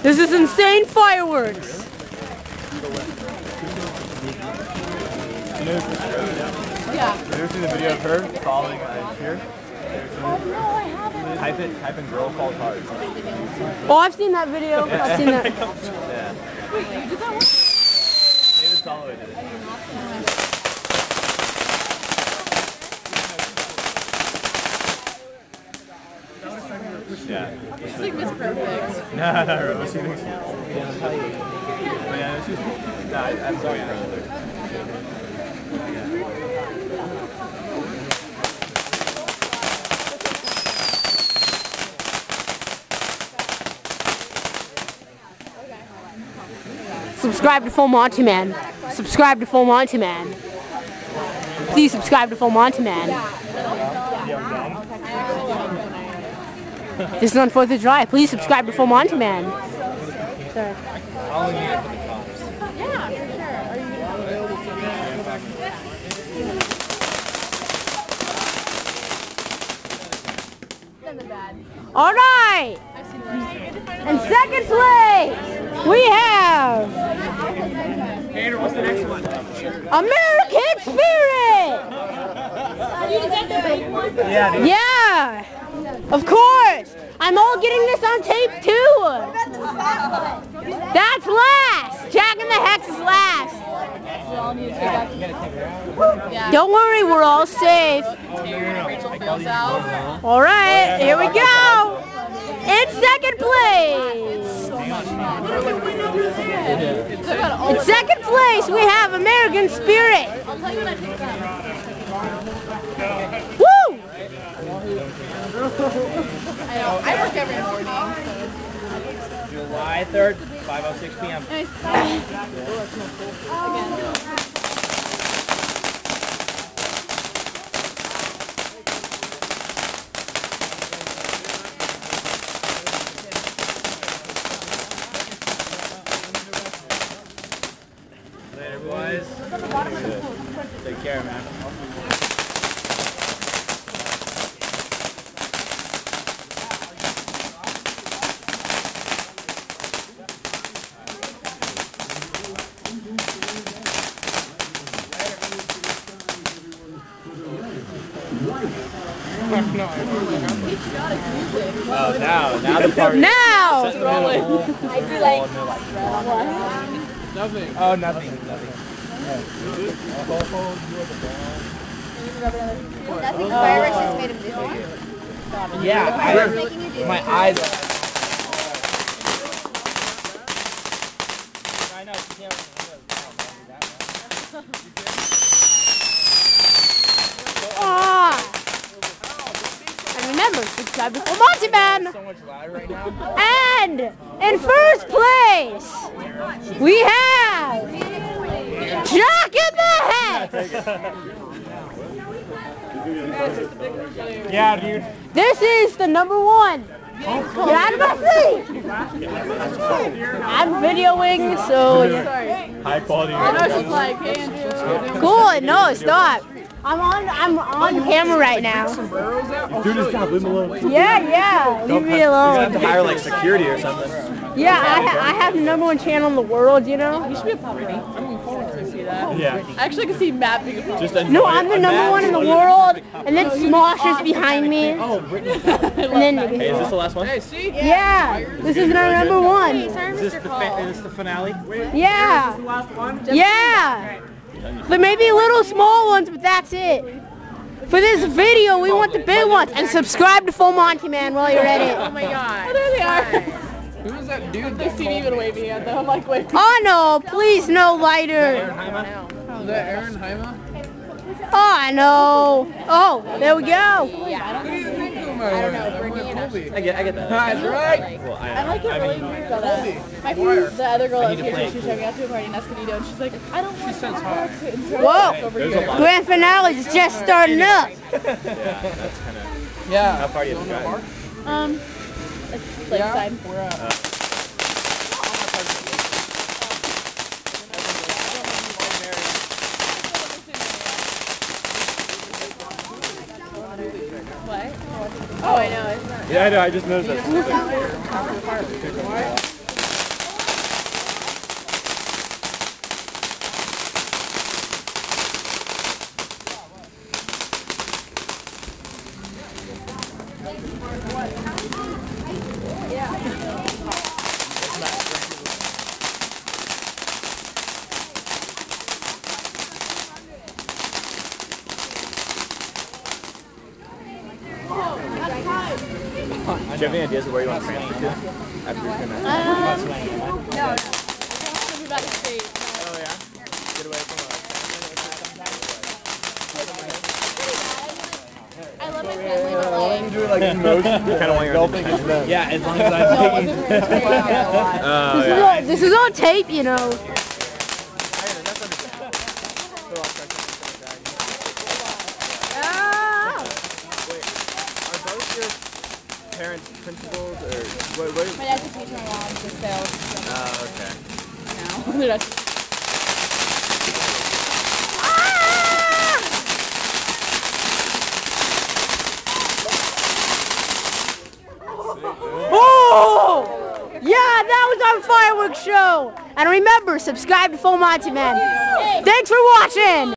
This is insane fireworks. Yeah. Have You ever seen the video of her falling here? Type it, type in girl falls hard. Oh, I've seen that video. I've seen that. yeah. David Soloway did it. Yeah. She's like Miss Perfect. No, no, no. She thinks. But yeah, she's. No, I, I'm sorry. Subscribe to Full Monte Man. Subscribe to Full Monte Man. Please subscribe to Full Monte Man. This is on 4th of July. Please subscribe to Full Monte Man. Sorry. All right. And second place, we have Andrew, what's the next one? American Spirit. Yeah. Yeah, of course. I'm all getting this on tape too. That's last. Jack and the Hex is last. Don't worry, we're all safe. All right, here we go. In second place. In second place, we have American Spirit. Woo! I know. I work every morning. July 3rd, 5.06 p.m. Later, boys. Take care, man. Oh, now, now the party. Now, Nothing. Oh, nothing. Nothing. Nothing fireworks just made him dizzy. Yeah, Fireworks making you dizzy. I, my eyes. I know. you can't- ah. And remember, subscribe to Full Monte Man. So right. And in first place, we have Jack in the Head. Yeah, dude. This is the number one. Get out of my seat. I'm videoing, so yeah. High quality. I know she's like, hey Andrew. cool. No, stop. I'm on. I'm on camera right now. Dude, just stop. Leave him alone. Yeah, yeah. Leave me alone. You have to hire like security or something. Yeah, I, ha- I have the number one channel in the world. You know. You should be a party. I'm looking forward to see that. Yeah. I actually can see Matt being a puppet. Just No, I'm the number one in the world, and then Smosh is behind me. Oh, Brittany. And then Hey, is this the last one? Hey, see? yeah, this is our number one. Is this the, fa- is this the finale? Yeah, Last one? yeah. But maybe little small ones, but that's it. For this video, we want the big ones, and subscribe to Full Monte Man while you're at it. Oh my god. Oh, there they are. Who is that dude? They see me even waving at them. I'm like, wait. Oh no, please no lighter. Is that Aaron Heima? Oh no. Oh, there we go. Who do you think of him? I don't know. Brittany and Ashley. I get, I get that. That's right. Well, I, I like it really weird that uh, my friend, the other girl that was here, too, she showed me out to a party in Escondido, and she's like, I don't want to talk to and Whoa. over There's a here. lot. Grand finale is just starting up. Yeah, that's kind of. Yeah. How far do you have to drive? Um, it's lakeside. We're at. Oh, I know. It's not. Yeah, I know. I just noticed that. Do have any ideas of where you want to transfer to? After you're gonna. Um, no, no. I want to move out of state. Oh yeah. Get away from I love my family, but like. do like emotion. Kind of want your They'll think it's them. Yeah, as long as I'm it wasn't very scary, I got a lot. Oh This is yeah. this is all tape, you know. Ah! Are both your parents principals or what? what My dad's a teacher, my mom's a sales. oh, okay. They're not- ah! Oh! Yeah, that was our fireworks show. And remember, subscribe to Full Monte Man. Thanks for watching.